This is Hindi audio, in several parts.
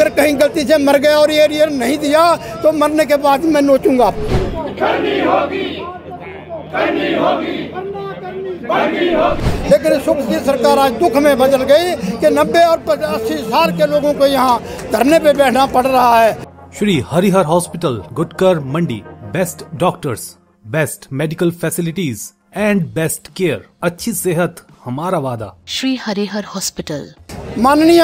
अगर कहीं गलती से मर गया और ये एरियर नहीं दिया तो मरने के बाद मैं नोचूँगा। लेकिन सुख की सरकार आज दुख में बदल गई कि 90 और अस्सी साल के लोगों को यहाँ धरने पे बैठना पड़ रहा है। Shri Harihar hospital Gutkar Mandi. Best doctors best medical facilities and best care. अच्छी सेहत हमारा वादा। श्री हरिहर हॉस्पिटल। माननीय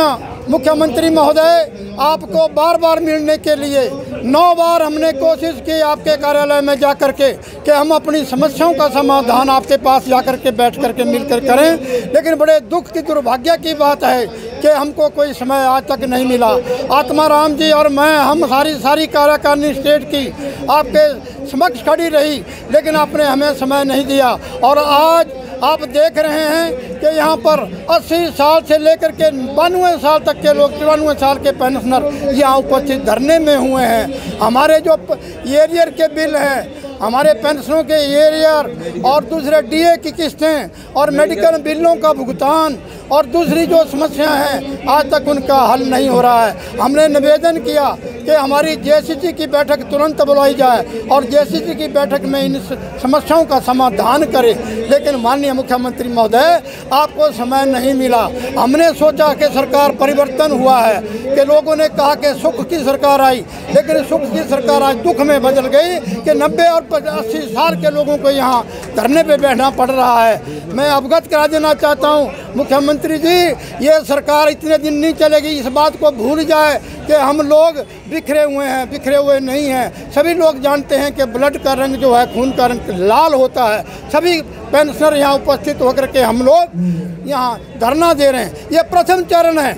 मुख्यमंत्री महोदय, आपको बार बार मिलने के लिए, नौ बार हमने कोशिश की आपके कार्यालय में जा कर के कि हम अपनी समस्याओं का समाधान आपके पास जा कर के बैठ कर के मिल कर करें। लेकिन बड़े दुख की दुर्भाग्य की बात है कि हमको कोई समय आज तक नहीं मिला। आत्मा राम जी और मैं, हम सारी सारी कार्यकारिणी स्टेट की आपके समक्ष खड़ी रही, लेकिन आपने हमें समय नहीं दिया। और आज आप देख रहे हैं कि यहाँ पर 80 साल से लेकर के बानवे साल तक के लोग, चौरानवे साल के पेंशनर यहाँ उपस्थित धरने में हुए हैं। हमारे जो एरियर के बिल हैं, हमारे पेंशनों के एरियर और दूसरे डीए की किस्तें और मेडिकल बिलों का भुगतान और दूसरी जो समस्या हैं, आज तक उनका हल नहीं हो रहा है। हमने निवेदन किया कि हमारी जेसीसी की बैठक तुरंत बुलाई जाए और जेसीसी की बैठक में इन समस्याओं का समाधान करे। लेकिन माननीय मुख्यमंत्री महोदय, आपको समय नहीं मिला। हमने सोचा कि सरकार परिवर्तन हुआ है, कि लोगों ने कहा कि सुख की सरकार आई, लेकिन सुख की सरकार आज दुख में बदल गई कि नब्बे और अस्सी साल के लोगों को यहाँ धरने पर बैठना पड़ रहा है। मैं अवगत करा देना चाहता हूँ, मुख्यमंत्री जी, ये सरकार इतने दिन नहीं चलेगी, इस बात को भूल जाए। कि हम लोग बिखरे हुए हैं, बिखरे हुए नहीं हैं। सभी लोग जानते हैं कि ब्लड का रंग जो है, खून का रंग लाल होता है। सभी पेंशनर यहाँ उपस्थित होकर के हम लोग यहाँ धरना दे रहे हैं। ये प्रथम चरण है।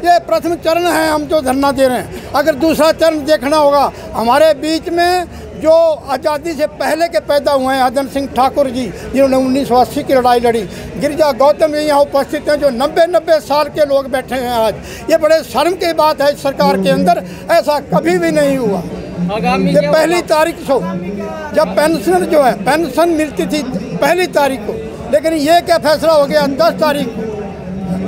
ये प्रथम चरण है, हम जो धरना दे रहे हैं। अगर दूसरा चरण देखना होगा, हमारे बीच में जो आज़ादी से पहले के पैदा हुए हैं हदन सिंह ठाकुर जी जिन्होंने उन्नीस सौ अस्सी की लड़ाई लड़ी। गिरजा गौतम जी यहाँ उपस्थित हैं जो नब्बे नब्बे साल के लोग बैठे हैं आज। ये बड़े शर्म की बात है सरकार के अंदर ऐसा कभी भी नहीं हुआ। ये पहली तारीख को जब पेंशन जो है पेंशन मिलती थी पहली तारीख को लेकिन ये क्या फैसला हो गया दस तारीख को?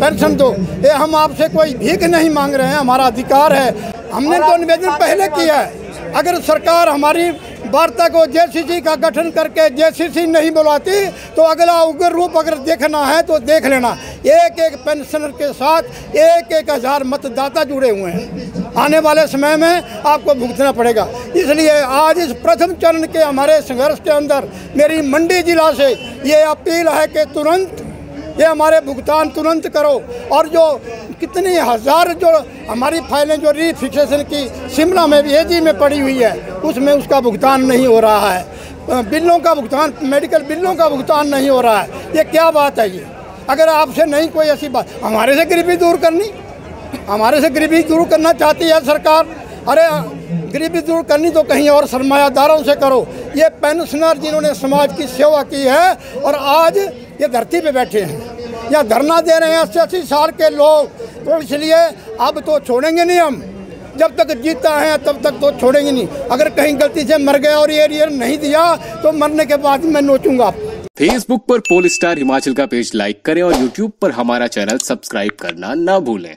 पेंशन दो। ये हम आपसे कोई भीख नहीं मांग रहे हैं हमारा अधिकार है। हमने तो निवेदन पहले किया है। अगर सरकार हमारी वार्ता को जेसीसी का गठन करके जेसीसी नहीं बुलाती तो अगला उग्र रूप अगर देखना है तो देख लेना। एक एक पेंशनर के साथ एक एक हज़ार मतदाता जुड़े हुए हैं। आने वाले समय में आपको भुगतना पड़ेगा। इसलिए आज इस प्रथम चरण के हमारे संघर्ष के अंदर मेरी मंडी जिला से ये अपील है कि तुरंत ये हमारे भुगतान तुरंत करो। और जो कितनी हज़ार जो हमारी फाइलें जो रिफिक्सेशन की शिमला में भी एजी में पड़ी हुई है, उसमें उसका भुगतान नहीं हो रहा है। बिलों का भुगतान, मेडिकल बिलों का भुगतान नहीं हो रहा है। ये क्या बात है ये? अगर आपसे नहीं कोई ऐसी बात, हमारे से गरीबी दूर करनी। हमारे से गरीबी दूर करना चाहती है सरकार। अरे, गरीबी दूर करनी तो कहीं और सरमायादारों से करो। ये पेंशनर जिन्होंने समाज की सेवा की है, और आज ये धरती पे बैठे हैं। या धरना दे रहे हैं अस्सी अस्सी साल के लोग। तो इसलिए अब तो छोड़ेंगे नहीं हम। जब तक जीता है, तब तक तो छोड़ेंगे नहीं। अगर कहीं गलती से मर गया और ये रियर नहीं दिया तो मरने के बाद मैं नोचूँगा। फेसबुक पर पोल स्टार हिमाचल का पेज लाइक करें और यूट्यूब पर हमारा चैनल सब्सक्राइब करना ना भूलें।